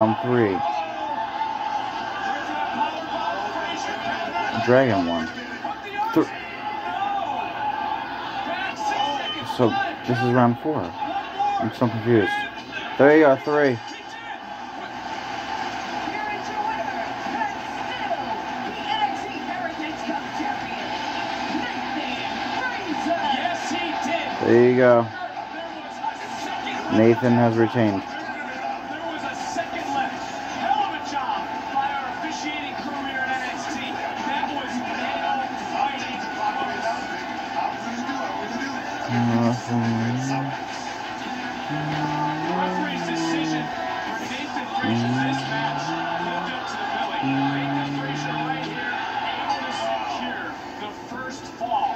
three. Dragon one. Th so this is round four. I'm so confused. There you are, three. There you go. Nathan has retained second left. Hell of a job by our officiating crew here at NXT. That was nail-biting. Referee's decision for Nathan this match lived up to the billing. Right here able to secure the first fall.